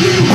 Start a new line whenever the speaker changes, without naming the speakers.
you.